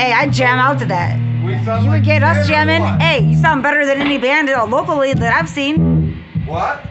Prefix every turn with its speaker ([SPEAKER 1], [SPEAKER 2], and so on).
[SPEAKER 1] Hey, I jam
[SPEAKER 2] out to that.
[SPEAKER 1] You would get us jamming. Hey, you sound better than any band locally that I've seen.
[SPEAKER 2] What?